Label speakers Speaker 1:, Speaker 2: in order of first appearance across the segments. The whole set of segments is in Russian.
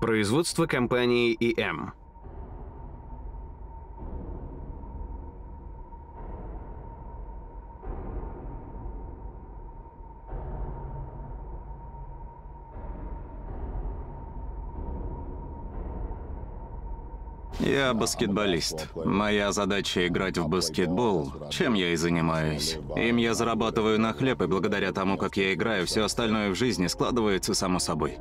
Speaker 1: Производство компании ИМ.
Speaker 2: Я баскетболист. Моя задача играть в баскетбол, чем я и занимаюсь. Им я зарабатываю на хлеб, и благодаря тому, как я играю, все остальное в жизни складывается само собой.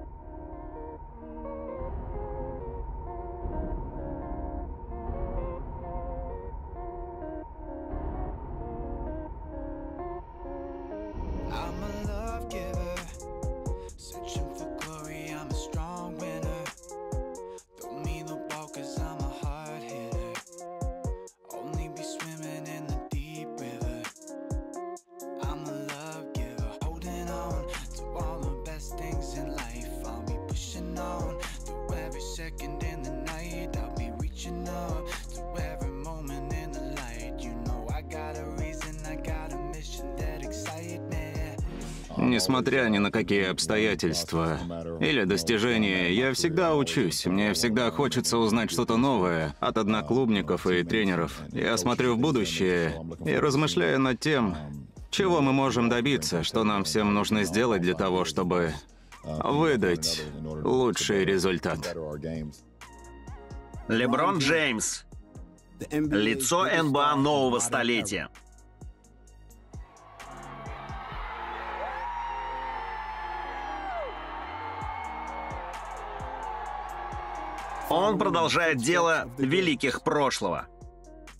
Speaker 2: Несмотря ни на какие обстоятельства или достижения, я всегда учусь. Мне всегда хочется узнать что-то новое от одноклубников и тренеров. Я смотрю в будущее и размышляю над тем, чего мы можем добиться, что нам всем нужно сделать для того, чтобы выдать лучший результат.
Speaker 3: Леброн Джеймс. Лицо НБА нового столетия. Он продолжает дело великих прошлого.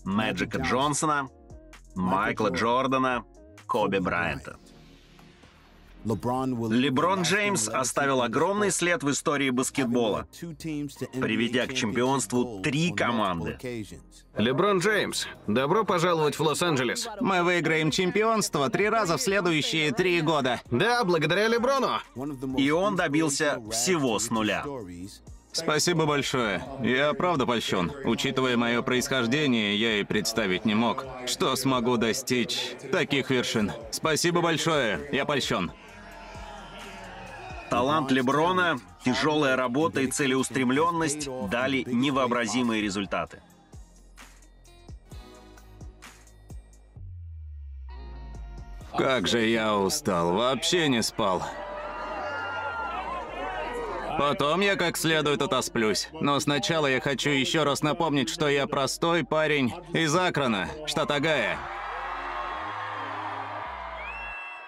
Speaker 3: Мэджика Джонсона, Майкла Джордана, Коби Брайанта. Леброн Джеймс оставил огромный след в истории баскетбола, приведя к чемпионству три команды.
Speaker 1: Леброн Джеймс, добро пожаловать в Лос-Анджелес.
Speaker 2: Мы выиграем чемпионство три раза в следующие три года.
Speaker 1: Да, благодаря Леброну.
Speaker 3: И он добился всего с нуля.
Speaker 2: Спасибо большое. Я правда польщен. Учитывая мое происхождение, я и представить не мог, что смогу достичь таких вершин. Спасибо большое. Я польщен.
Speaker 3: Талант Леброна, тяжелая работа и целеустремленность дали невообразимые результаты.
Speaker 2: Как же я устал. Вообще не спал. Потом я как следует отосплюсь. Но сначала я хочу еще раз напомнить, что я простой парень из Акрона, штат Огайо.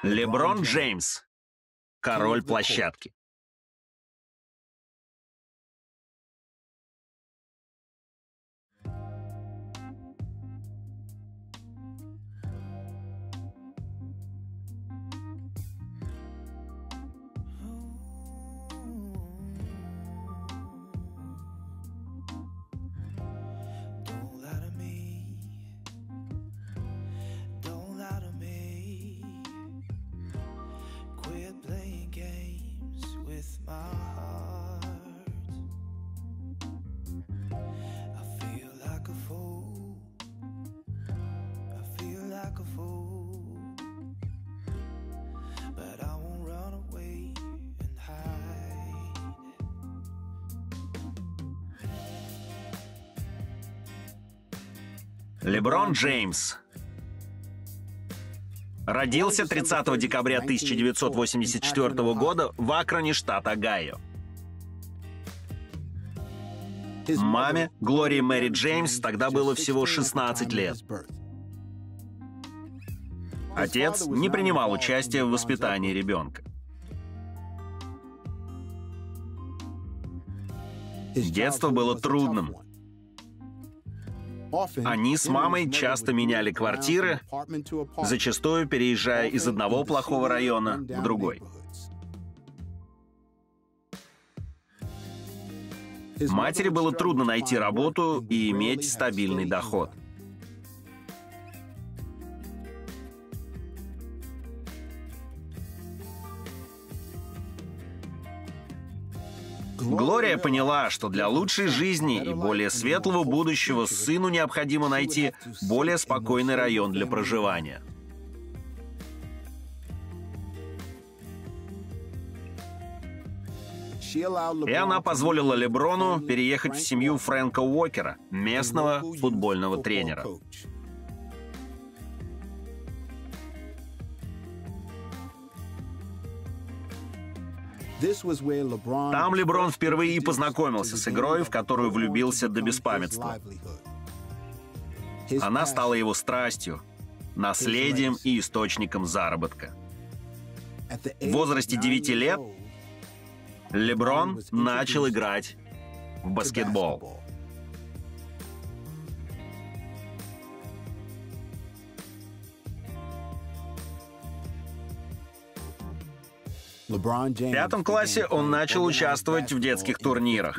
Speaker 3: Леброн Джеймс. Король площадки. Леброн Джеймс. Родился 30 декабря 1984 года в Акроне, штат Огайо. Маме, Глории Мэри Джеймс, тогда было всего 16 лет. Отец не принимал участия в воспитании ребенка. Детство было трудным. Они с мамой часто меняли квартиры, зачастую переезжая из одного плохого района в другой. Матери было трудно найти работу и иметь стабильный доход. Глория поняла, что для лучшей жизни и более светлого будущего сыну необходимо найти более спокойный район для проживания. И она позволила Леброну переехать в семью Фрэнка Уокера, местного футбольного тренера. Там Леброн впервые и познакомился с игрой, в которую влюбился до беспамятства. Она стала его страстью, наследием и источником заработка. В возрасте 9 лет Леброн начал играть в баскетбол.
Speaker 4: В пятом классе он начал участвовать в детских турнирах.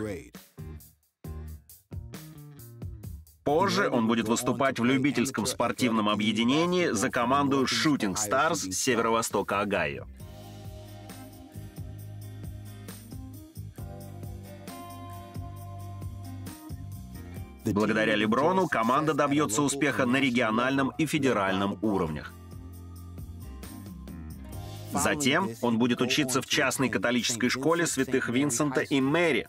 Speaker 3: Позже он будет выступать в любительском спортивном объединении за команду Shooting Stars северо-востока Огайо. Благодаря Леброну команда добьется успеха на региональном и федеральном уровнях. Затем он будет учиться в частной католической школе святых Винсента и Мэри,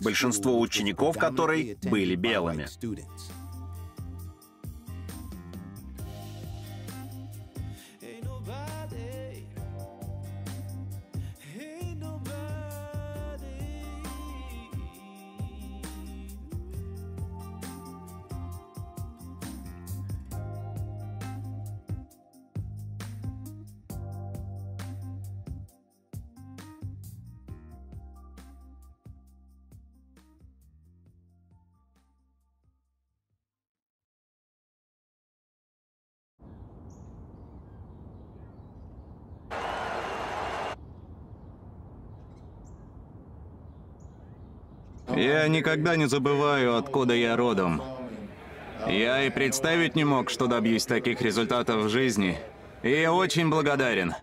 Speaker 3: большинство учеников которой были белыми.
Speaker 2: Я никогда не забываю, откуда я родом. Я и представить не мог, что добьюсь таких результатов в жизни. И очень благодарен.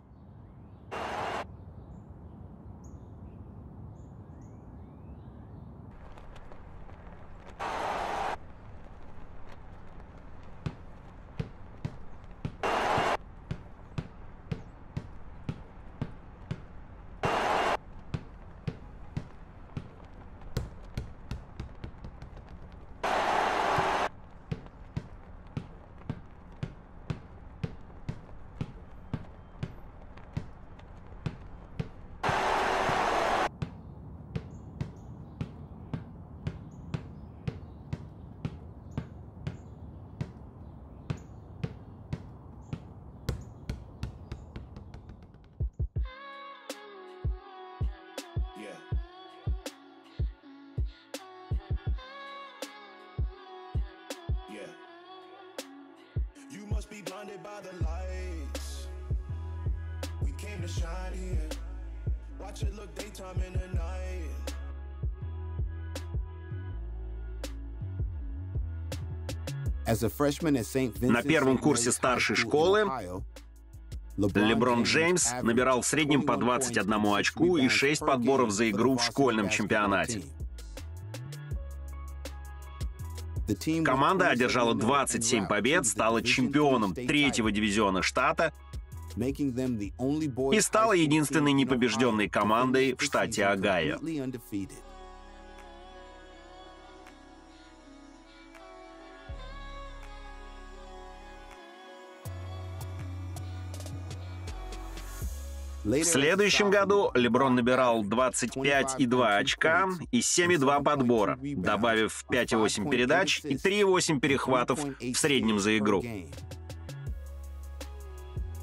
Speaker 5: Blinded by the lights. We came to shine here. Watch it look daytime in the night.
Speaker 4: На
Speaker 3: первом курсе старшей школы Леброн Джеймс набирал в среднем по 21 очку и 6 подборов за игру в школьном чемпионате. Команда одержала 27 побед, стала чемпионом третьего дивизиона штата и стала единственной непобежденной командой в штате Огайо. В следующем году Леброн набирал 25,2 очка и 7,2 подбора, добавив 5,8 передач и 3,8 перехватов в среднем за игру.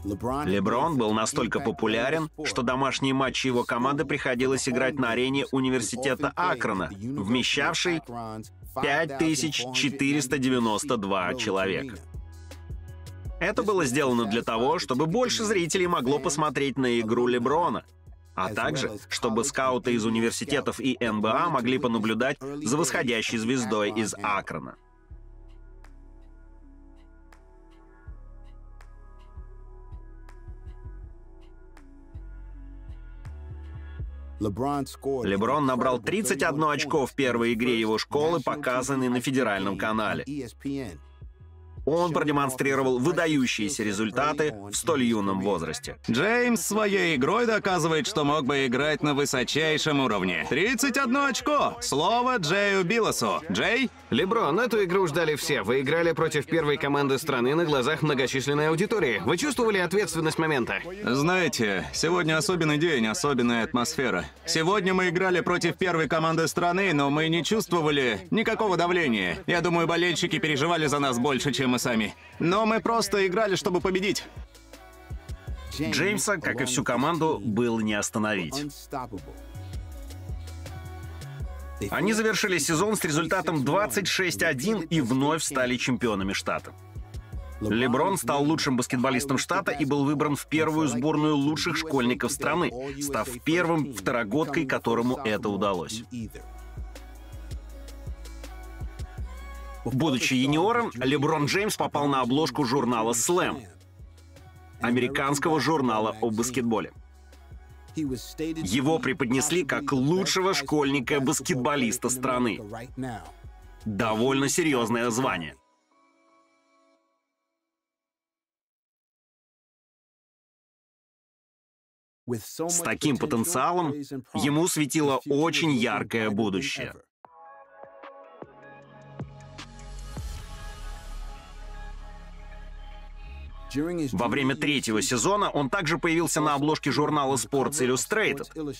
Speaker 3: Леброн был настолько популярен, что домашние матчи его команды приходилось играть на арене университета Акрона, вмещавшей 5492 человека. Это было сделано для того, чтобы больше зрителей могло посмотреть на игру Леброна, а также, чтобы скауты из университетов и НБА могли понаблюдать за восходящей звездой из Акрона. Леброн набрал 31 очко в первой игре его школы, показанной на федеральном канале. Он продемонстрировал выдающиеся результаты в столь юном возрасте.
Speaker 2: Джеймс своей игрой доказывает, что мог бы играть на высочайшем уровне. 31 очко! Слово Джею Биллосу. Джей?
Speaker 1: Леброн, эту игру ждали все. Вы играли против первой команды страны на глазах многочисленной аудитории. Вы чувствовали ответственность момента?
Speaker 2: Знаете, сегодня особенный день, особенная атмосфера. Сегодня мы играли против первой команды страны, но мы не чувствовали никакого давления. Я думаю, болельщики переживали за нас больше, чем мы сами. Но мы просто играли, чтобы победить.
Speaker 3: Джеймса, как и всю команду, было не остановить. Они завершили сезон с результатом 26-1 и вновь стали чемпионами штата. Леброн стал лучшим баскетболистом штата и был выбран в первую сборную лучших школьников страны, став первым второгодкой, которому это удалось. Будучи юниором, Леброн Джеймс попал на обложку журнала Slam, американского журнала о баскетболе. Его преподнесли как лучшего школьника-баскетболиста страны. Довольно серьезное звание. С таким потенциалом ему светило очень яркое будущее. Во время третьего сезона он также появился на обложке журнала Sports Illustrated,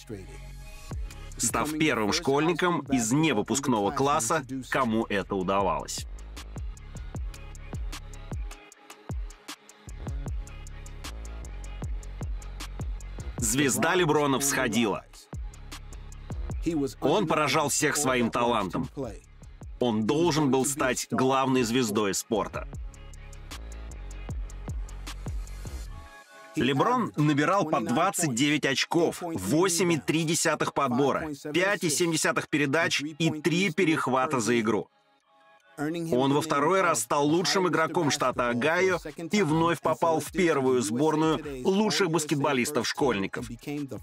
Speaker 3: став первым школьником из невыпускного класса, кому это удавалось. Звезда Леброна всходила. Он поражал всех своим талантом. Он должен был стать главной звездой спорта. Леброн набирал по 29 очков, 8,3 подбора, 5,7 передач и 3 перехвата за игру. Он во второй раз стал лучшим игроком штата Огайо и вновь попал в первую сборную лучших баскетболистов-школьников,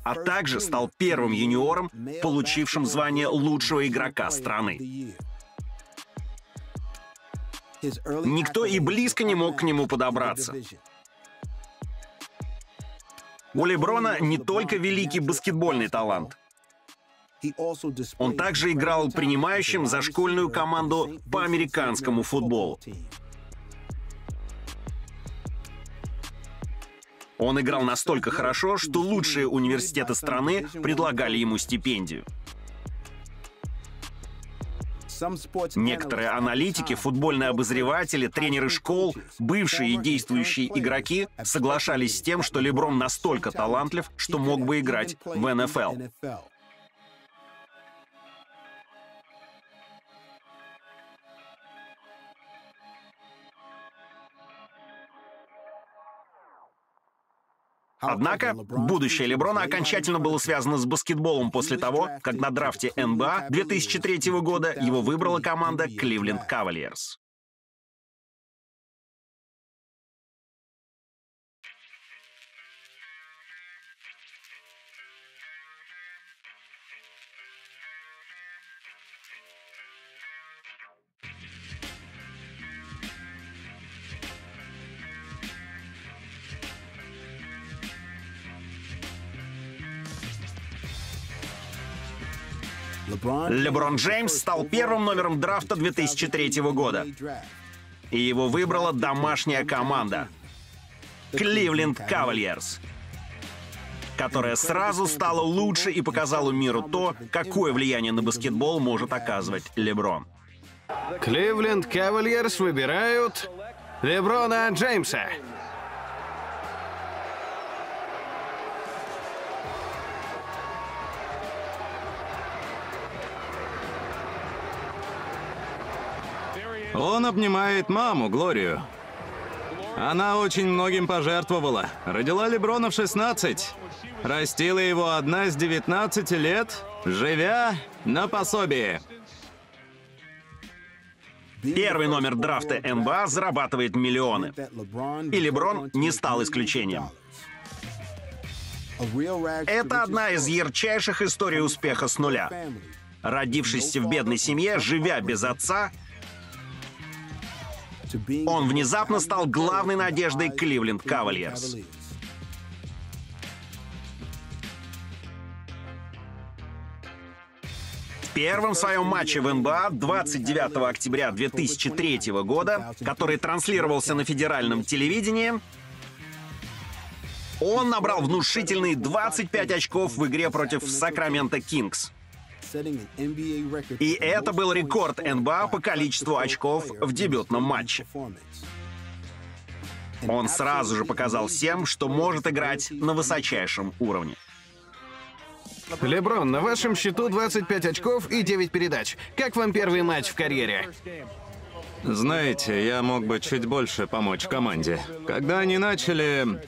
Speaker 3: а также стал первым юниором, получившим звание лучшего игрока страны. Никто и близко не мог к нему подобраться. У Леброна не только великий баскетбольный талант. Он также играл принимающим за школьную команду по американскому футболу. Он играл настолько хорошо, что лучшие университеты страны предлагали ему стипендию. Некоторые аналитики, футбольные обозреватели, тренеры школ, бывшие и действующие игроки соглашались с тем, что Леброн настолько талантлив, что мог бы играть в НФЛ. Однако, будущее Леброна окончательно было связано с баскетболом после того, как на драфте НБА 2003 года его выбрала команда Кливленд Кавальерс. Леброн Джеймс стал первым номером драфта 2003 года. И его выбрала домашняя команда — Кливленд Кавальерс, которая сразу стала лучше и показала миру то, какое влияние на баскетбол может оказывать Леброн.
Speaker 1: Кливленд Кавальерс выбирают Леброна Джеймса.
Speaker 2: Он обнимает маму, Глорию. Она очень многим пожертвовала. Родила Леброна в 16. Растила его одна с 19 лет, живя на пособии.
Speaker 3: Первый номер драфта НБА зарабатывает миллионы. И Леброн не стал исключением. Это одна из ярчайших историй успеха с нуля. Родившись в бедной семье, живя без отца, Он внезапно стал главной надеждой Кливленд Кавальерс. Первом своем матче в НБА 29 октября 2003 года, который транслировался на федеральном телевидении, он набрал внушительные 25 очков в игре против Сакраменто Кингс. И это был рекорд НБА по количеству очков в дебютном матче. Он сразу же показал всем, что может играть на высочайшем уровне.
Speaker 1: Леброн, на вашем счету 25 очков и 9 передач. Как вам первый матч в карьере?
Speaker 2: Знаете, я мог бы чуть больше помочь команде. Когда они начали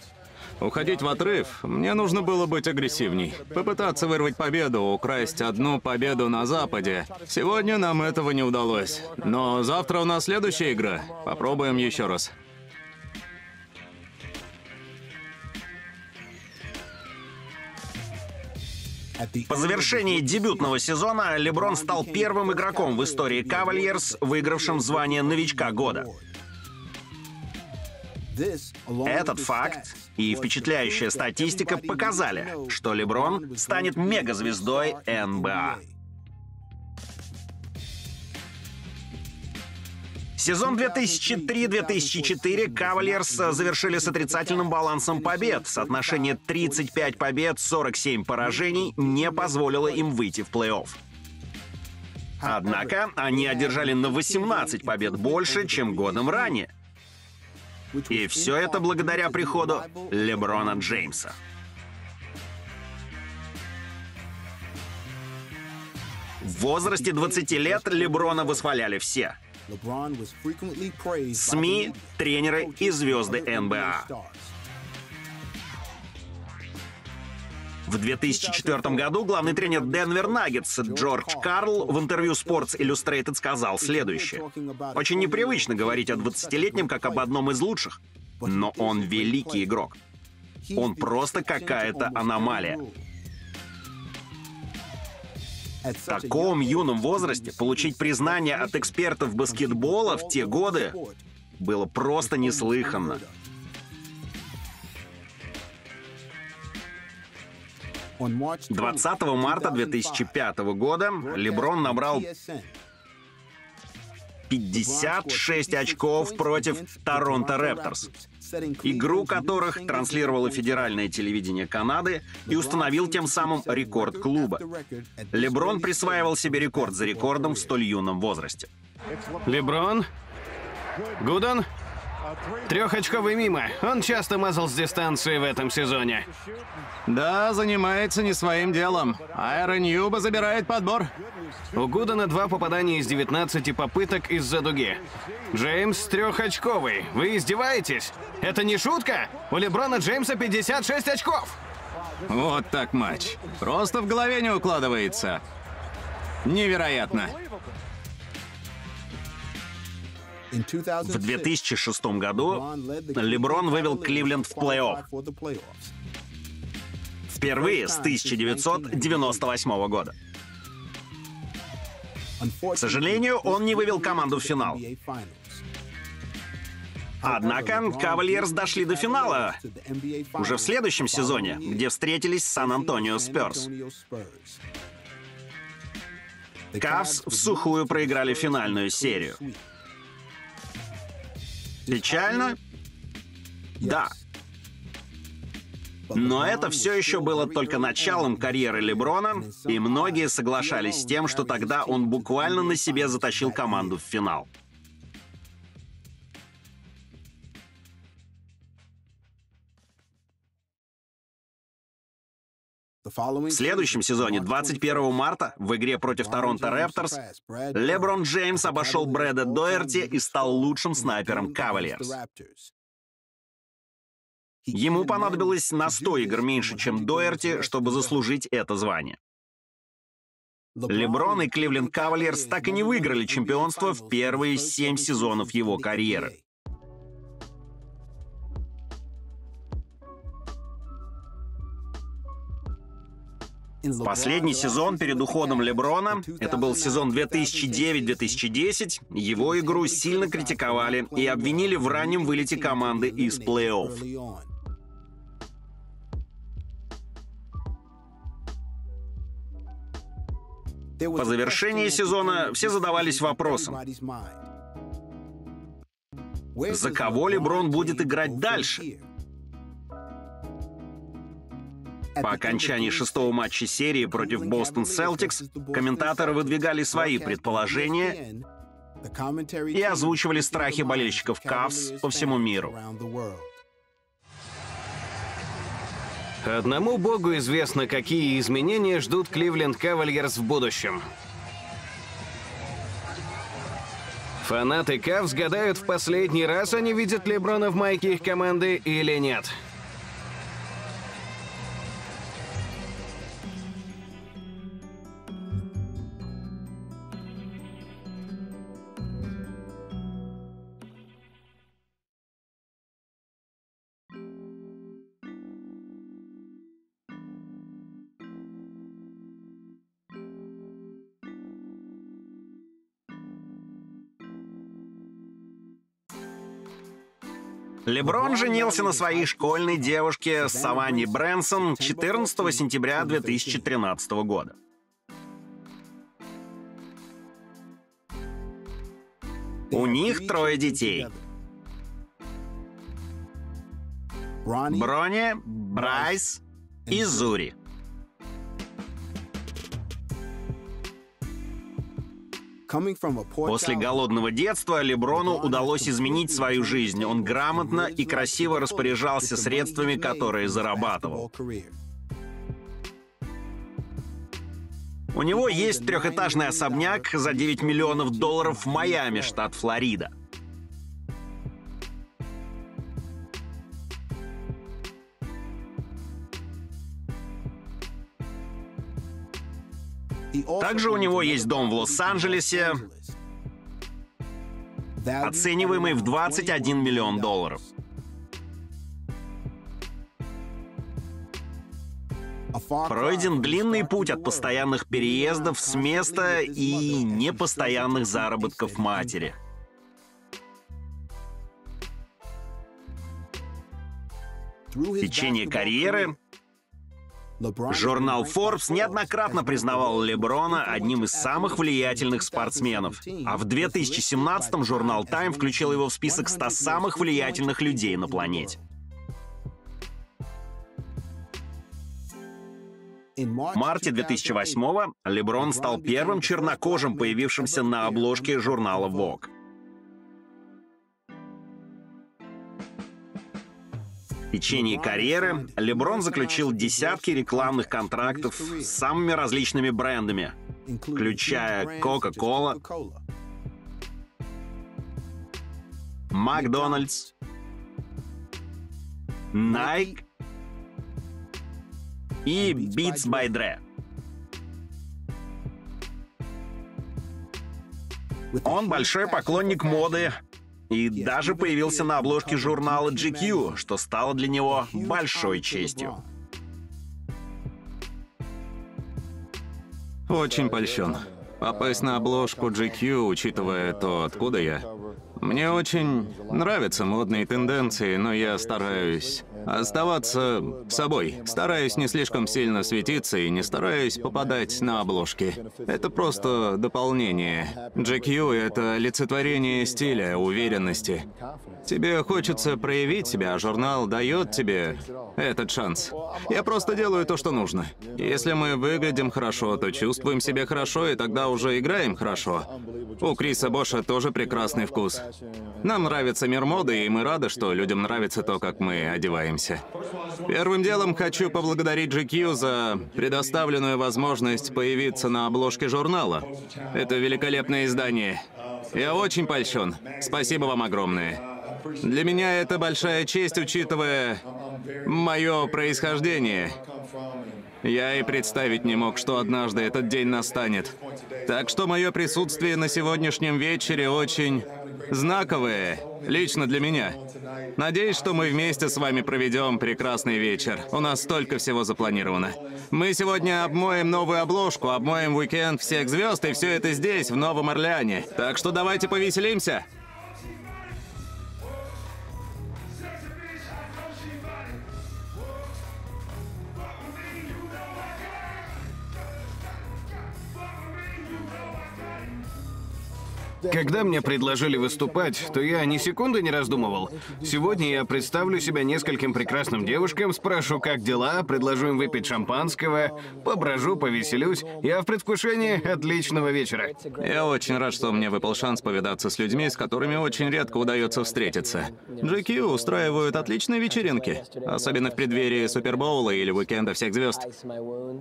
Speaker 2: уходить в отрыв, мне нужно было быть агрессивней. Попытаться вырвать победу, украсть одну победу на Западе. Сегодня нам этого не удалось. Но завтра у нас следующая игра. Попробуем еще раз.
Speaker 3: По завершении дебютного сезона Леброн стал первым игроком в истории Кавальерс, выигравшим звание новичка года. Этот факт и впечатляющая статистика показали, что Леброн станет мегазвездой НБА. Сезон 2003-2004 Кавальерс завершили с отрицательным балансом побед. Соотношение 35 побед, 47 поражений не позволило им выйти в плей-офф. Однако они одержали на 18 побед больше, чем годом ранее. И все это благодаря приходу Леброна Джеймса. В возрасте 20 лет Леброна восхваляли все. СМИ, тренеры и звезды НБА. В 2004 году главный тренер Денвер Наггетс Джордж Карл в интервью Sports Illustrated сказал следующее. «Очень непривычно говорить о 20-летнем как об одном из лучших, но он великий игрок. Он просто какая-то аномалия. В таком юном возрасте получить признание от экспертов баскетбола в те годы было просто неслыханно. — 20 марта 2005 года Леброн набрал 56 очков против Торонто Рэпторс, игру которых транслировало федеральное телевидение Канады и установил тем самым рекорд клуба. Леброн присваивал себе рекорд за рекордом в столь юном возрасте.
Speaker 1: Леброн? Гудон? Трехочковый мимо. Он часто мазал с дистанции в этом сезоне.
Speaker 2: Да, занимается не своим делом. Айрон Юба забирает подбор.
Speaker 1: У Гудона два попадания из 19 попыток из-за дуги. Джеймс трехочковый. Вы издеваетесь? Это не шутка? У Леброна Джеймса 56 очков.
Speaker 2: Вот так матч. Просто в голове не укладывается. Невероятно.
Speaker 3: В 2006 году Леброн вывел Кливленд в плей-офф. Впервые с 1998 года. К сожалению, он не вывел команду в финал. Однако Кавальерс дошли до финала уже в следующем сезоне, где встретились с Сан-Антонио Спёрс. Кавс в сухую проиграли финальную серию. Печально? Да. Но это все еще было только началом карьеры Леброна, и многие соглашались с тем, что тогда он буквально на себе затащил команду в финал. В следующем сезоне, 21 марта, в игре против Торонто Рэпторс, Леброн Джеймс обошел Брэда Доерти и стал лучшим снайпером Кавальерс. Ему понадобилось на 100 игр меньше, чем Доерти, чтобы заслужить это звание. Леброн и Кливленд Кавальерс так и не выиграли чемпионство в первые семь сезонов его карьеры. Последний сезон перед уходом Леброна, это был сезон 2009-2010, его игру сильно критиковали и обвинили в раннем вылете команды из плей-офф. По завершении сезона все задавались вопросом, за кого Леброн будет играть дальше? По окончании шестого матча серии против Бостон Селтикс комментаторы выдвигали свои предположения и озвучивали страхи болельщиков Кавс по всему миру.
Speaker 1: Одному богу известно, какие изменения ждут Кливленд Кавальерс в будущем. Фанаты Кавс гадают, в последний раз они видят Леброна в майке их команды или нет.
Speaker 3: Леброн женился на своей школьной девушке Саванне Брэнсон 14 сентября 2013 года. У них трое детей. Брони, Брайс и Зури. После голодного детства Леброну удалось изменить свою жизнь. Он грамотно и красиво распоряжался средствами, которые зарабатывал. У него есть трехэтажный особняк за 9 миллионов долларов в Майами, штат Флорида. Также у него есть дом в Лос-Анджелесе, оцениваемый в 21 миллион долларов. Пройден длинный путь от постоянных переездов с места и непостоянных заработков матери. В течение карьеры Журнал Forbes неоднократно признавал Леброна одним из самых влиятельных спортсменов, а в 2017-м журнал Time включил его в список 100 самых влиятельных людей на планете. В марте 2008-го Леброн стал первым чернокожим, появившимся на обложке журнала Vogue. Течение карьеры Леброн заключил десятки рекламных контрактов с самыми различными брендами, включая Coca-Cola, Макдональдс, Nike и Beats by Dre. Он большой поклонник моды, и даже появился на обложке журнала GQ, что стало для него большой честью.
Speaker 2: Очень польщен. Попасть на обложку GQ, учитывая то, откуда я. Мне очень нравятся модные тенденции, но я стараюсь оставаться собой. Стараюсь не слишком сильно светиться и не стараюсь попадать на обложки. Это просто дополнение. GQ — это олицетворение стиля, уверенности. Тебе хочется проявить себя, а журнал дает тебе этот шанс. Я просто делаю то, что нужно. Если мы выглядим хорошо, то чувствуем себя хорошо, и тогда уже играем хорошо. У Криса Боша тоже прекрасный вкус. Нам нравится мир моды, и мы рады, что людям нравится то, как мы одеваемся. Первым делом хочу поблагодарить GQ за предоставленную возможность появиться на обложке журнала. Это великолепное издание. Я очень польщен. Спасибо вам огромное. Для меня это большая честь, учитывая мое происхождение. Я и представить не мог, что однажды этот день настанет. Так что мое присутствие на сегодняшнем вечере очень знаковые, лично для меня. Надеюсь, что мы вместе с вами проведем прекрасный вечер. У нас столько всего запланировано. Мы сегодня обмоем новую обложку, обмоем уикенд всех звезд, и все это здесь, в Новом Орлеане. Так что давайте повеселимся.
Speaker 1: Когда мне предложили выступать, то я ни секунды не раздумывал. Сегодня я представлю себя нескольким прекрасным девушкам, спрошу, как дела, предложу им выпить шампанского, поброжу, повеселюсь. Я в предвкушении отличного вечера.
Speaker 2: Я очень рад, что мне выпал шанс повидаться с людьми, с которыми очень редко удается встретиться. GQ устраивают отличные вечеринки, особенно в преддверии Супербоула или Уикенда всех звезд.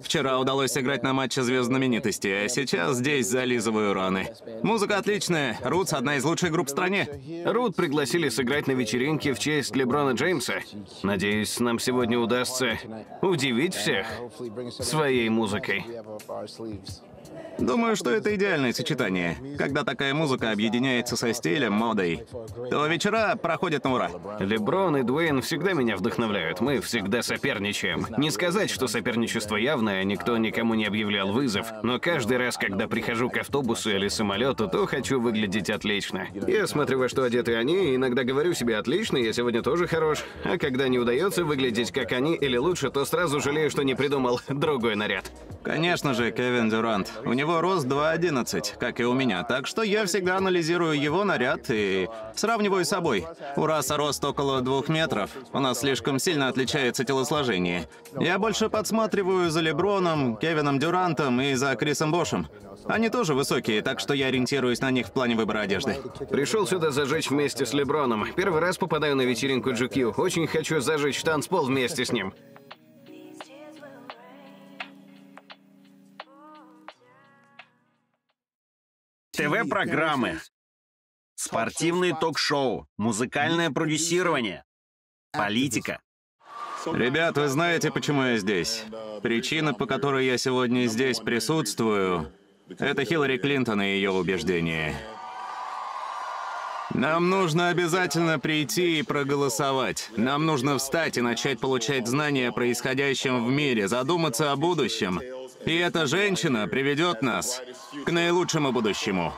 Speaker 2: Вчера удалось сыграть на матче звезд знаменитости, а сейчас здесь зализываю раны. Музыка отличная, Roots одна из лучших групп в стране.
Speaker 1: Roots пригласили сыграть на вечеринке в честь Леброна Джеймса. Надеюсь, нам сегодня удастся удивить всех своей музыкой.
Speaker 2: Думаю, что это идеальное сочетание. Когда такая музыка объединяется со стилем, модой, то вечера проходят на ура.
Speaker 1: Леброн и Дуэйн всегда меня вдохновляют. Мы всегда соперничаем. Не сказать, что соперничество явное, никто никому не объявлял вызов, но каждый раз, когда прихожу к автобусу или самолету, то хочу выглядеть отлично. Я смотрю, во что одеты они, и иногда говорю себе «отлично, я сегодня тоже хорош», а когда не удается выглядеть как они или лучше, то сразу жалею, что не придумал другой наряд.
Speaker 2: Конечно же, Кевин Дюрант. У него рост 2.11, как и у меня, так что я всегда анализирую его наряд и сравниваю с собой. У Раса рост около двух метров. У нас слишком сильно отличается телосложение. Я больше подсматриваю за Леброном, Кевином Дюрантом и за Крисом Бошем. Они тоже высокие, так что я ориентируюсь на них в плане выбора одежды.
Speaker 1: Пришел сюда зажечь вместе с Леброном. Первый раз попадаю на вечеринку GQ. Очень хочу зажечь танцпол вместе с ним.
Speaker 3: ТВ-программы, спортивные ток-шоу, музыкальное продюсирование, политика.
Speaker 2: Ребят, вы знаете, почему я здесь? Причина, по которой я сегодня здесь присутствую, это Хиллари Клинтон и ее убеждения. Нам нужно обязательно прийти и проголосовать. Нам нужно встать и начать получать знания о происходящем в мире, задуматься о будущем. И эта женщина приведет нас к наилучшему будущему.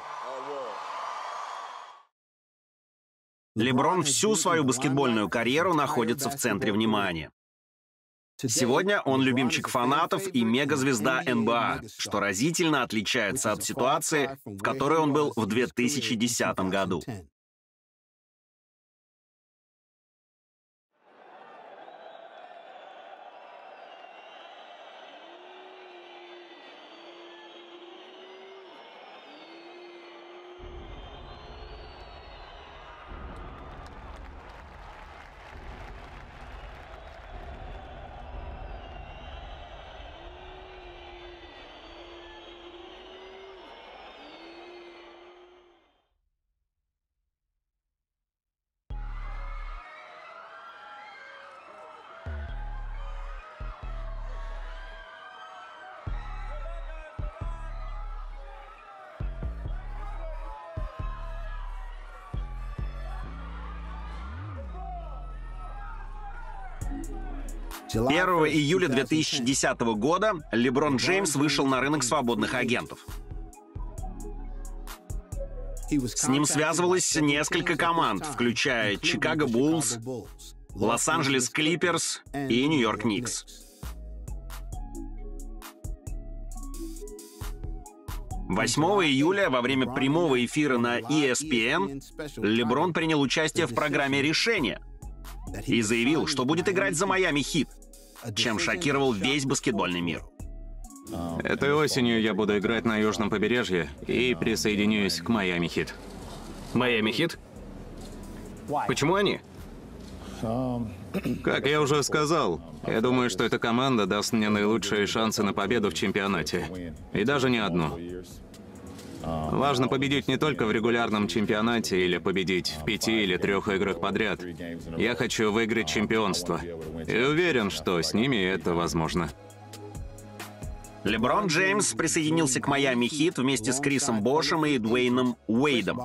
Speaker 3: Леброн всю свою баскетбольную карьеру находится в центре внимания. Сегодня он любимчик фанатов и мегазвезда НБА, что разительно отличается от ситуации, в которой он был в 2010 году. Первого июля 2010 года Леброн Джеймс вышел на рынок свободных агентов. С ним связывалось несколько команд, включая Чикаго Буллс, Лос-Анджелес Клиперс и Нью-Йорк Никс. Восьмого июля во время прямого эфира на ESPN Леброн принял участие в программе «Решение» и заявил, что будет играть за Майами Хит, чем шокировал весь баскетбольный мир.
Speaker 2: Этой осенью я буду играть на южном побережье и присоединюсь к Майами Хит.
Speaker 1: Майами Хит? Почему они?
Speaker 2: Как я уже сказал, я думаю, что эта команда даст мне наилучшие шансы на победу в чемпионате. И даже не одну. Важно победить не только в регулярном чемпионате или победить в пяти или трех играх подряд. Я хочу выиграть чемпионство. И уверен, что с ними это возможно.
Speaker 3: Леброн Джеймс присоединился к Майами Хит вместе с Крисом Бошем и Дуэйном Уэйдом.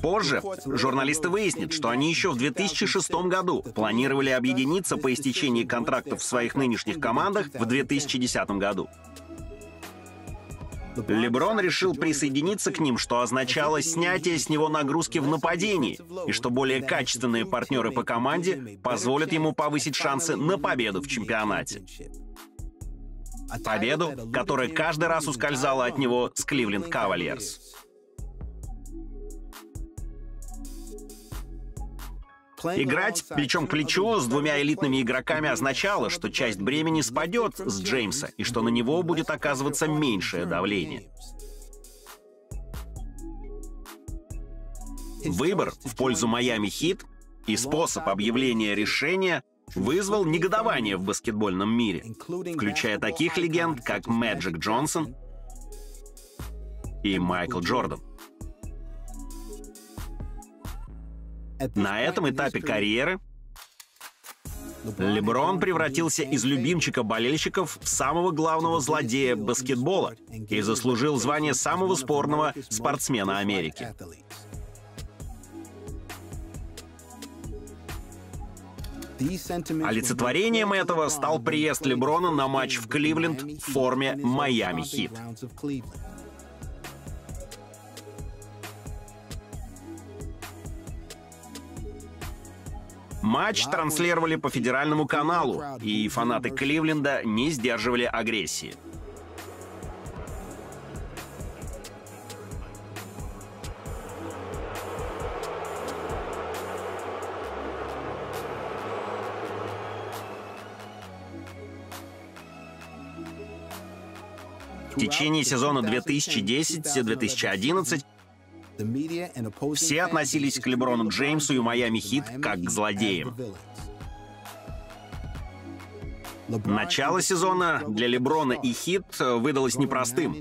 Speaker 3: Позже журналисты выяснят, что они еще в 2006 году планировали объединиться по истечении контрактов в своих нынешних командах в 2010 году. Леброн решил присоединиться к ним, что означало снятие с него нагрузки в нападении, и что более качественные партнеры по команде позволят ему повысить шансы на победу в чемпионате. Победу, которая каждый раз ускользала от него с Кливленд Кавальерс. Играть плечом к плечу с двумя элитными игроками означало, что часть бремени спадет с Джеймса и что на него будет оказываться меньшее давление. Выбор в пользу Майами Хит и способ объявления решения вызвал негодование в баскетбольном мире, включая таких легенд, как Мэджик Джонсон и Майкл Джордан. На этом этапе карьеры Леброн превратился из любимчика болельщиков в самого главного злодея баскетбола и заслужил звание самого спорного спортсмена Америки. Олицетворением этого стал приезд Леброна на матч в Кливленд в форме Майами Хит. Матч транслировали по федеральному каналу, и фанаты Кливленда не сдерживали агрессии. В течение сезона 2010-2011 все относились к Леброну Джеймсу и Майами Хит как к злодеям. Начало сезона для Леброна и Хит выдалось непростым.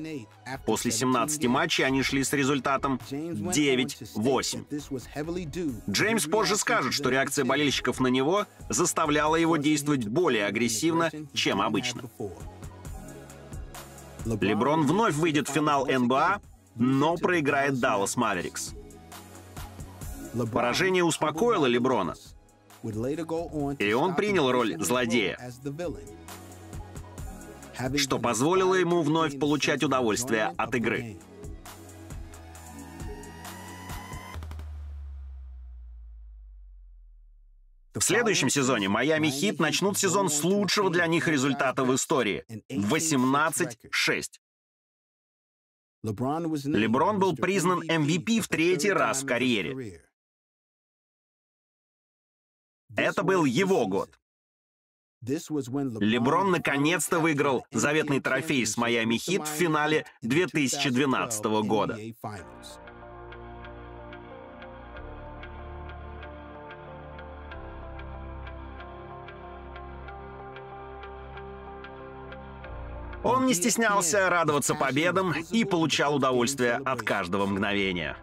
Speaker 3: После 17 матчей они шли с результатом 9-8. Джеймс позже скажет, что реакция болельщиков на него заставляла его действовать более агрессивно, чем обычно. Леброн вновь выйдет в финал НБА, но проиграет Даллас Маверикс. Поражение успокоило Леброна, и он принял роль злодея, что позволило ему вновь получать удовольствие от игры. В следующем сезоне Майами Хит начнут сезон с лучшего для них результата в истории — 18-6. Леброн был признан MVP в третий раз в карьере. Это был его год. Леброн наконец-то выиграл заветный трофей с Майами Хит в финале 2012 года. Он не стеснялся радоваться победам и получал удовольствие от каждого мгновения.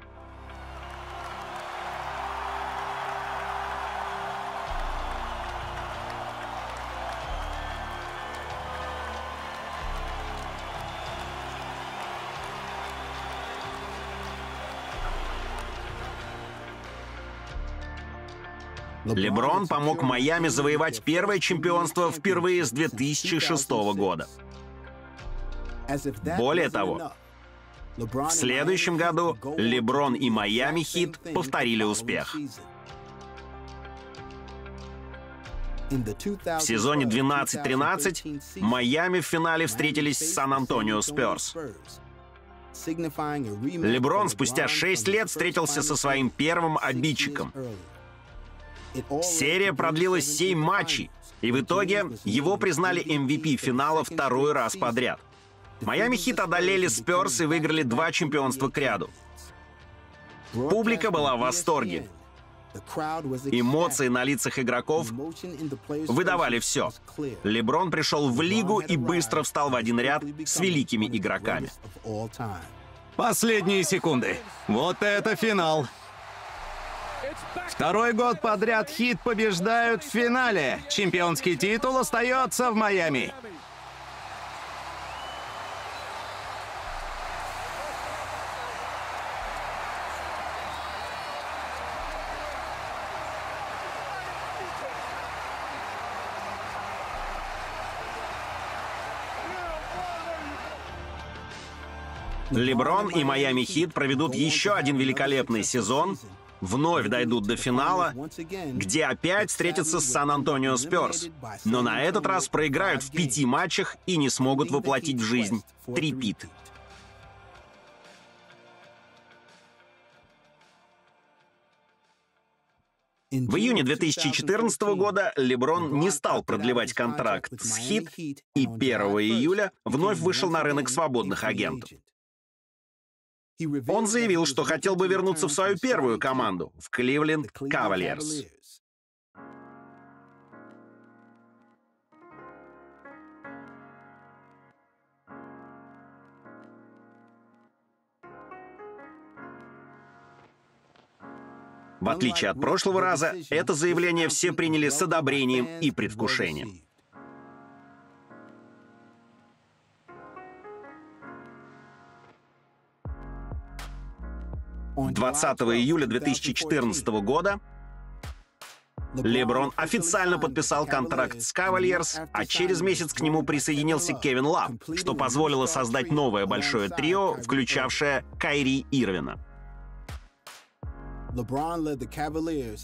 Speaker 3: Леброн помог Майами завоевать первое чемпионство впервые с 2006 года. Более того, в следующем году Леброн и Майами Хит повторили успех. В сезоне 12-13 Майами в финале встретились с Сан-Антонио Спёрс. Леброн спустя 6 лет встретился со своим первым обидчиком. Серия продлилась 7 матчей, и в итоге его признали MVP финала второй раз подряд — Майами Хит одолели Спёрс и выиграли два чемпионства к ряду. Публика была в восторге. Эмоции на лицах игроков выдавали все. Леброн пришел в лигу и быстро встал в один ряд с великими игроками.
Speaker 2: Последние секунды. Вот это финал. Второй год подряд Хит побеждают в финале. Чемпионский титул остается в Майами.
Speaker 3: Леброн и Майами Хит проведут еще один великолепный сезон, вновь дойдут до финала, где опять встретятся с Сан-Антонио Спёрс. Но на этот раз проиграют в пяти матчах и не смогут воплотить в жизнь трипит. В июне 2014 года Леброн не стал продлевать контракт с Хит и 1 июля вновь вышел на рынок свободных агентов. Он заявил, что хотел бы вернуться в свою первую команду, в Кливленд Кавальерс. В отличие от прошлого раза, это заявление все приняли с одобрением и предвкушением. 20 июля 2014 года Леброн официально подписал контракт с Кавальерс, а через месяц к нему присоединился Кевин Лав, что позволило создать новое большое трио, включавшее Кайри Ирвина.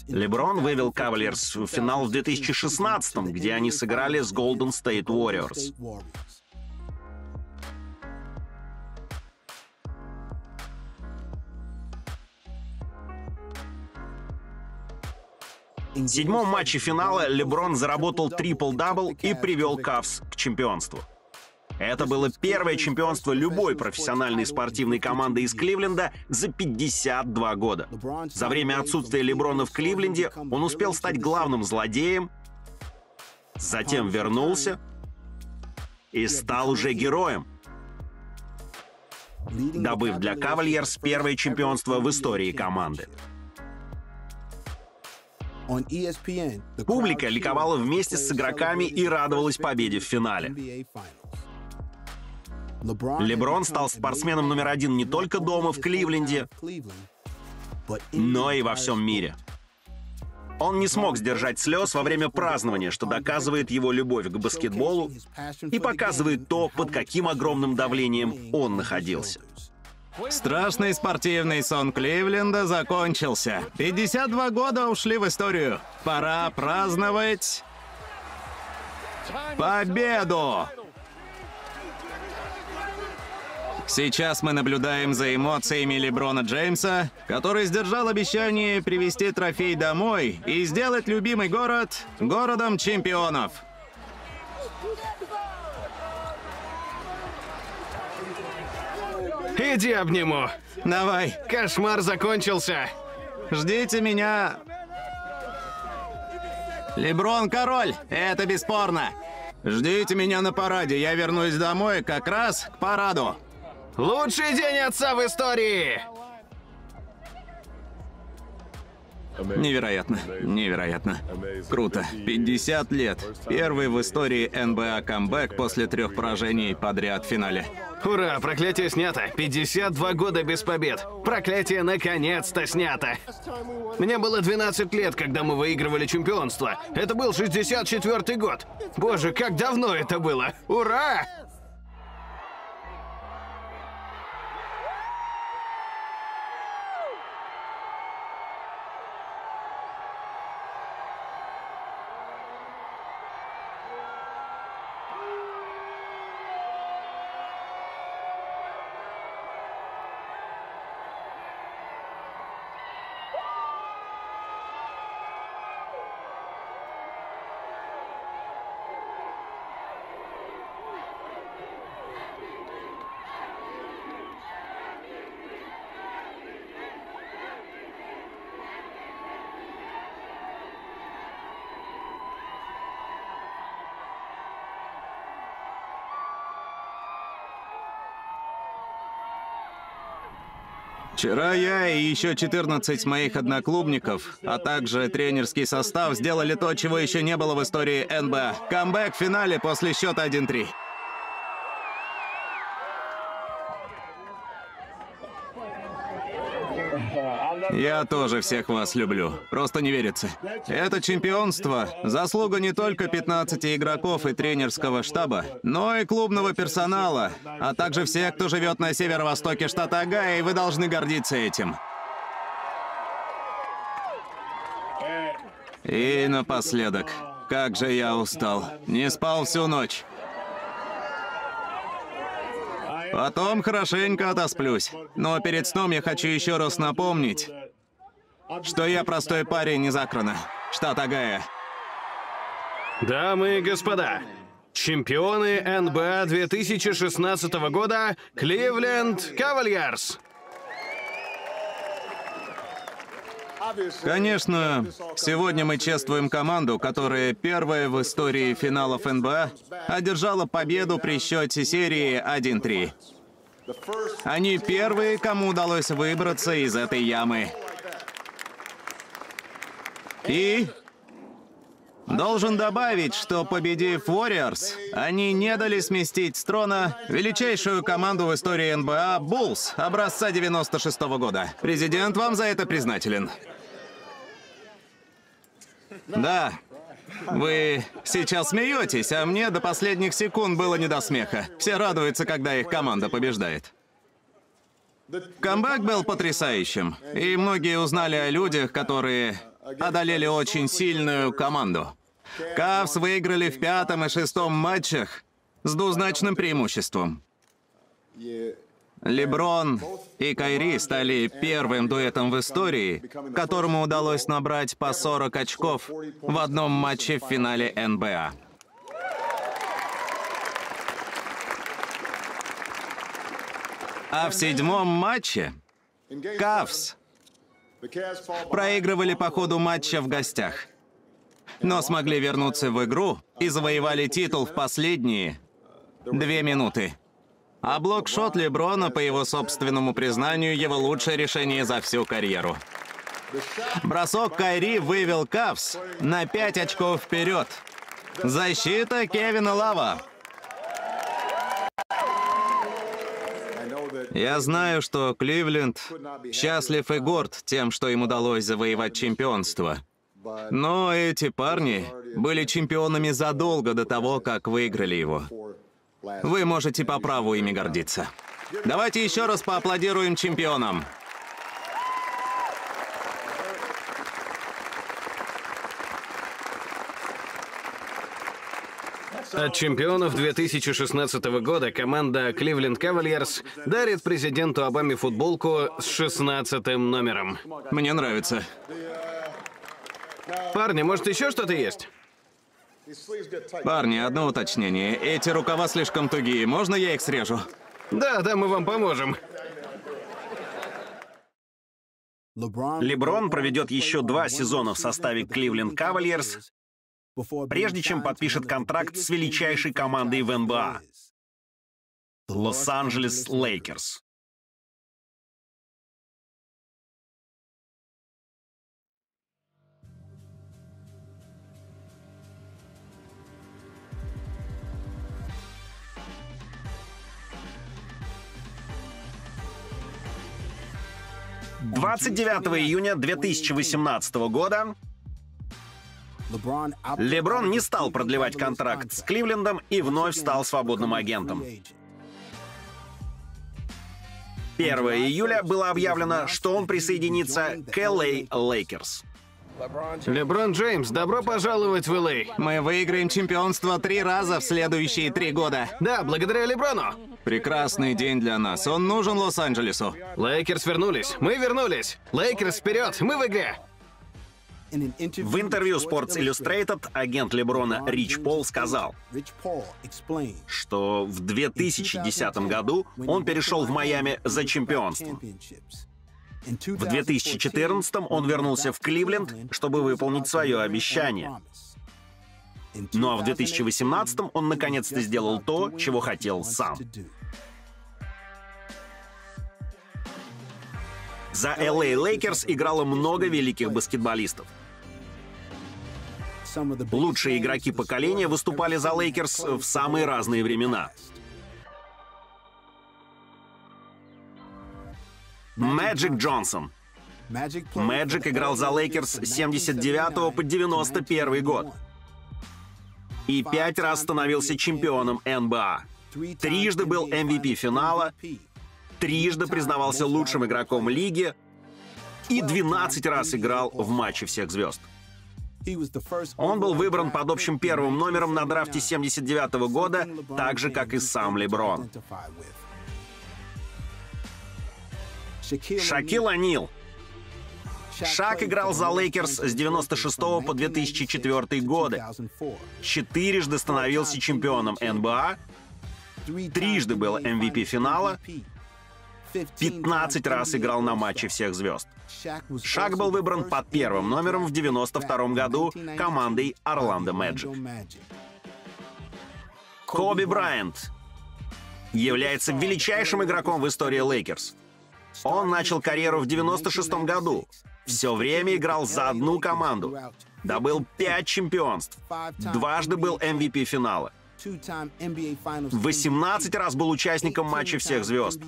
Speaker 3: Леброн вывел Кавальерс в финал в 2016 где они сыграли с Golden State Warriors. В седьмом матче финала Леброн заработал трипл-дабл и привел Кавс к чемпионству. Это было первое чемпионство любой профессиональной спортивной команды из Кливленда за 52 года. За время отсутствия Леброна в Кливленде он успел стать главным злодеем, затем вернулся и стал уже героем, добыв для Кавальерс первое чемпионство в истории команды. Публика ликовала вместе с игроками и радовалась победе в финале. Леброн стал спортсменом номер один не только дома в Кливленде, но и во всем мире. Он не смог сдержать слез во время празднования, что доказывает его любовь к баскетболу и показывает то, под каким огромным давлением он находился.
Speaker 2: Страшный спортивный сон Кливленда закончился. 52 года ушли в историю. Пора праздновать победу! Сейчас мы наблюдаем за эмоциями Леброна Джеймса, который сдержал обещание привезти трофей домой и сделать любимый город городом чемпионов.
Speaker 1: Иди обниму.
Speaker 2: Давай,
Speaker 1: Кошмар закончился.
Speaker 2: ждите меня. Леброн король, это бесспорно. Ждите меня на параде, я вернусь домой как раз к параду.
Speaker 1: Лучший день отца в истории!
Speaker 2: Невероятно, невероятно. Круто. 50 лет. Первый в истории НБА камбэк после трех поражений подряд в финале.
Speaker 1: Ура, проклятие снято. 52 года без побед. Проклятие наконец-то снято. Мне было 12 лет, когда мы выигрывали чемпионство. Это был 64 год. Боже, как давно это было. Ура!
Speaker 2: Вчера я и еще 14 моих одноклубников, а также тренерский состав сделали то, чего еще не было в истории НБА. Камбэк в финале после счета 1-3. Я тоже всех вас люблю. Просто не верится. Это чемпионство – заслуга не только 15 игроков и тренерского штаба, но и клубного персонала, а также всех, кто живет на северо-востоке штата Огайо, и вы должны гордиться этим. И напоследок, как же я устал. Не спал всю ночь. Потом хорошенько отосплюсь. Но перед сном я хочу еще раз напомнить, что я простой парень из Акрона, штат Огайо.
Speaker 1: Дамы и господа, чемпионы НБА 2016 года Кливленд Кавальярс.
Speaker 2: Конечно, сегодня мы чествуем команду, которая первая в истории финалов НБА одержала победу при счете серии 1-3. Они первые, кому удалось выбраться из этой ямы. И Должен добавить, что победив Warriors, они не дали сместить с трона величайшую команду в истории НБА Булls образца 96 -го года. Президент вам за это признателен. Да, вы сейчас смеетесь, а мне до последних секунд было не до смеха. Все радуются, когда их команда побеждает. Камбэк был потрясающим, и многие узнали о людях, которые одолели очень сильную команду. Кавс выиграли в пятом и шестом матчах с двузначным преимуществом. Леброн и Кайри стали первым дуэтом в истории, которому удалось набрать по 40 очков в одном матче в финале НБА. А в седьмом матче Кавс проигрывали по ходу матча в гостях, но смогли вернуться в игру и завоевали титул в последние две минуты. А блокшот Леброна, по его собственному признанию, его лучшее решение за всю карьеру. Бросок Кайри вывел Кавс на 5 очков вперед. Защита Кевина Лава. Я знаю, что Кливленд счастлив и горд тем, что им удалось завоевать чемпионство. Но эти парни были чемпионами задолго до того, как выиграли его. Вы можете по праву ими гордиться. Давайте еще раз поаплодируем чемпионам.
Speaker 1: От чемпионов 2016 года команда Кливленд Кавальерс дарит президенту Обаме футболку с 16 номером.
Speaker 2: Мне нравится.
Speaker 1: Парни, может еще что-то есть?
Speaker 2: Парни, одно уточнение. Эти рукава слишком тугие. Можно я их срежу?
Speaker 1: Да, да, мы вам поможем.
Speaker 3: Леброн проведет еще два сезона в составе Кливленд Кавальерс, прежде чем подпишет контракт с величайшей командой в НБА — Лос-Анджелес Лейкерс. 29 июня 2018 года Леброн не стал продлевать контракт с Кливлендом и вновь стал свободным агентом. 1 июля было объявлено, что он присоединится к LA Lakers.
Speaker 1: Леброн Джеймс, добро пожаловать в ЛА.
Speaker 2: Мы выиграем чемпионство три раза в следующие три года.
Speaker 1: Да, благодаря Леброну.
Speaker 2: Прекрасный день для нас. Он нужен Лос-Анджелесу.
Speaker 1: Лейкерс вернулись. Мы вернулись. Лейкерс вперед. Мы в игре.
Speaker 3: В интервью Sports Illustrated агент Леброна Рич Пол сказал, что в 2010 году он перешел в Майами за чемпионством. В 2014 он вернулся в Кливленд, чтобы выполнить свое обещание. Ну а в 2018 он наконец-то сделал то, чего хотел сам. За LA Lakers играло много великих баскетболистов. Лучшие игроки поколения выступали за Лейкерс в самые разные времена. Мэджик Джонсон, Мэджик играл за Лейкерс с 79 по 91 год. И пять раз становился чемпионом НБА. Трижды был MVP финала, трижды признавался лучшим игроком лиги и 12 раз играл в матче всех звезд. Он был выбран под общим первым номером на драфте 79 года, так же, как и сам Леброн. Шакил О'Нил. Шак играл за Лейкерс с 96 по 2004 годы. Четырежды становился чемпионом НБА, трижды был MVP финала, 15 раз играл на матче всех звезд. Шак был выбран под первым номером в 92 году командой Орландо Мэджик. Коби Брайант является величайшим игроком в истории Лейкерс. Он начал карьеру в 96 году. Все время играл за одну команду. Добыл пять чемпионств. Дважды был MVP финала. 18 раз был участником матча всех звезд.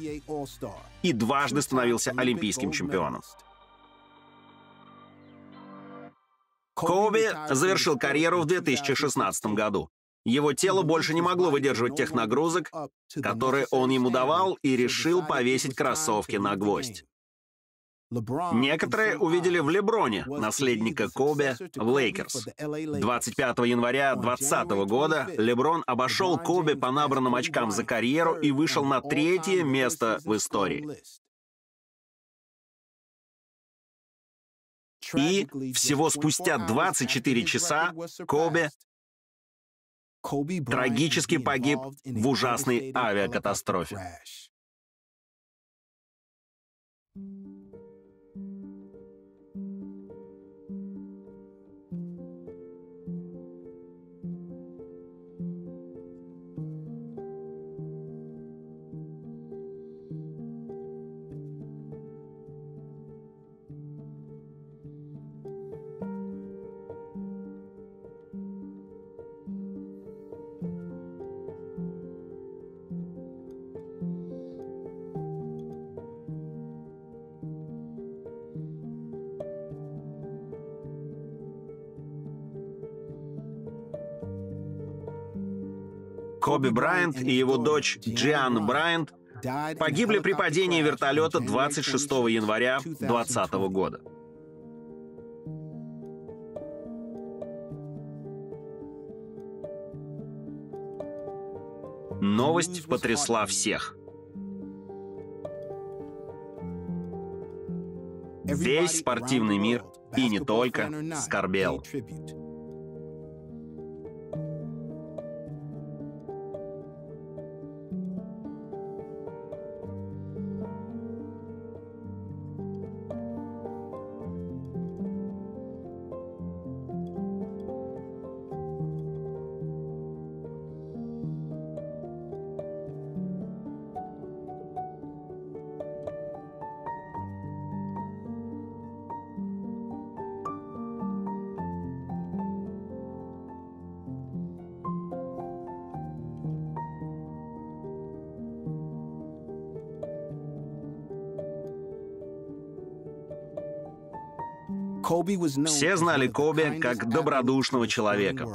Speaker 3: И дважды становился олимпийским чемпионом. Коби завершил карьеру в 2016 году. Его тело больше не могло выдерживать тех нагрузок, которые он ему давал, и решил повесить кроссовки на гвоздь. Некоторые увидели в Леброне наследника Коби в Лейкерс. 25 января 2020 года Леброн обошел Коби по набранным очкам за карьеру и вышел на третье место в истории. И всего спустя 24 часа Коби трагически погиб в ужасной авиакатастрофе. Коби Брайант и его дочь Джиан Брайант погибли при падении вертолета 26 января 2020 года. Новость потрясла всех. Весь спортивный мир, и не только, скорбел. Все знали Коби как добродушного человека.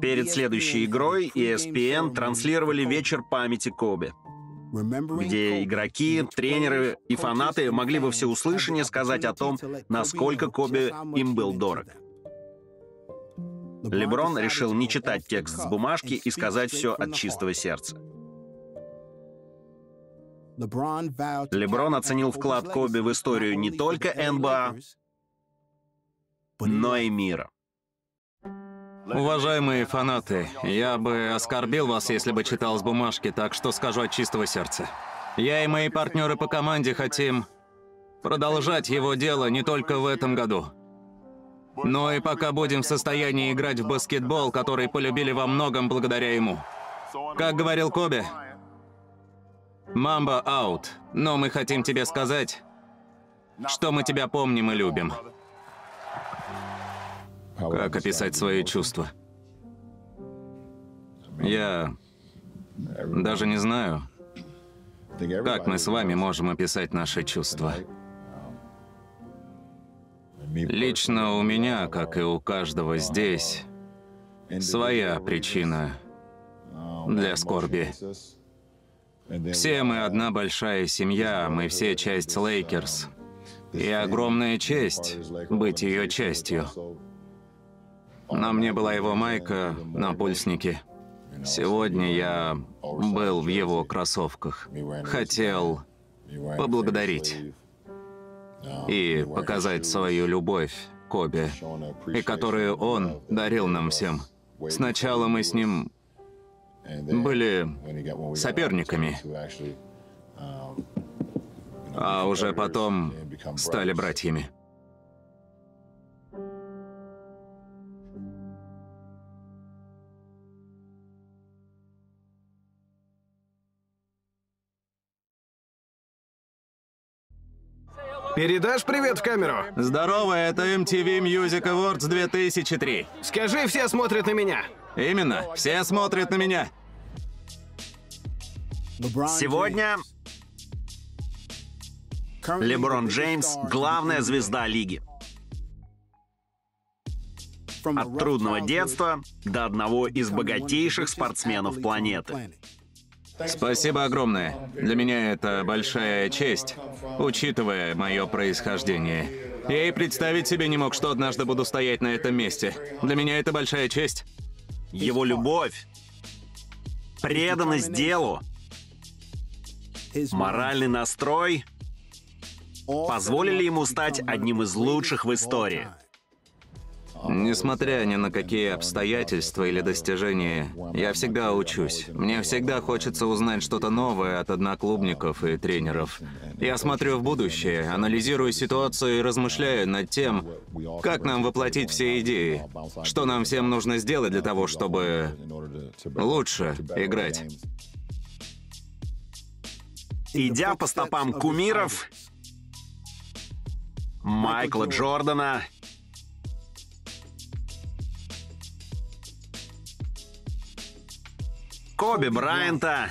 Speaker 3: Перед следующей игрой ESPN транслировали вечер памяти Коби, где игроки, тренеры и фанаты могли во всеуслышание сказать о том, насколько Коби им был дорог. Леброн решил не читать текст с бумажки и сказать все от чистого сердца. Леброн оценил вклад Коби в историю не только НБА, но и мира.
Speaker 2: Уважаемые фанаты, я бы оскорбил вас, если бы читал с бумажки, так что скажу от чистого сердца. Я и мои партнеры по команде хотим продолжать его дело не только в этом году, но и пока будем в состоянии играть в баскетбол, который полюбили во многом благодаря ему. Как говорил Коби, Мамба аут, но мы хотим тебе сказать, что мы тебя помним и любим. Как описать свои чувства? Я даже не знаю. Как мы с вами можем описать наши чувства? Лично у меня, как и у каждого здесь, своя причина для скорби. Все мы одна большая семья, мы все часть Лейкерс. И огромная честь быть ее частью. На мне была его майка напульсники. Сегодня я был в его кроссовках. Хотел поблагодарить и показать свою любовь Коби, и которую он дарил нам всем. Сначала мы с ним были соперниками, а уже потом стали братьями.
Speaker 1: Передашь привет в камеру?
Speaker 2: Здорово, это MTV Music Awards 2003.
Speaker 1: Скажи, все смотрят на меня.
Speaker 2: Именно, все смотрят на меня.
Speaker 3: Сегодня Леброн Джеймс — главная звезда лиги. От трудного детства до одного из богатейших спортсменов планеты.
Speaker 2: Спасибо огромное. Для меня это большая честь, учитывая мое происхождение. Я и представить себе не мог, что однажды буду стоять на этом месте. Для меня это большая честь.
Speaker 3: Его любовь, преданность делу, моральный настрой позволили ему стать одним из лучших в истории.
Speaker 2: Несмотря ни на какие обстоятельства или достижения, я всегда учусь. Мне всегда хочется узнать что-то новое от одноклубников и тренеров. Я смотрю в будущее, анализирую ситуацию и размышляю над тем, как нам воплотить все идеи, что нам всем нужно сделать для того, чтобы лучше играть.
Speaker 3: Идя по стопам кумиров, Майкла Джордана, Коби Брайанта,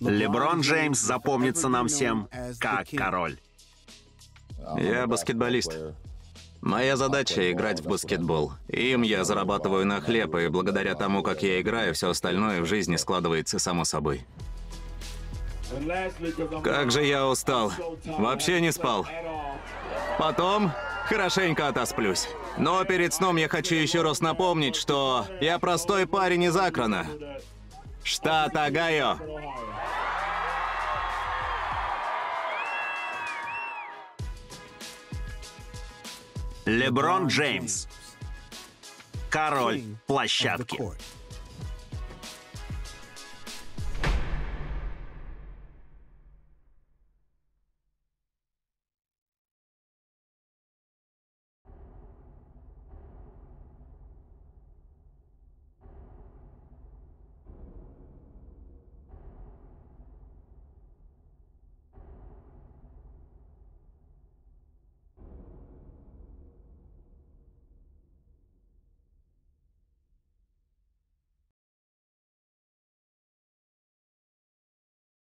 Speaker 3: Леброн Джеймс запомнится нам всем как король.
Speaker 2: Я баскетболист. Моя задача — играть в баскетбол. Им я зарабатываю на хлеб, и благодаря тому, как я играю, все остальное в жизни складывается само собой. Как же я устал. Вообще не спал. Потом хорошенько отосплюсь. Но перед сном я хочу еще раз напомнить, что я простой парень из Акрона. Штат Огайо.
Speaker 3: Леброн Джеймс. Король площадки.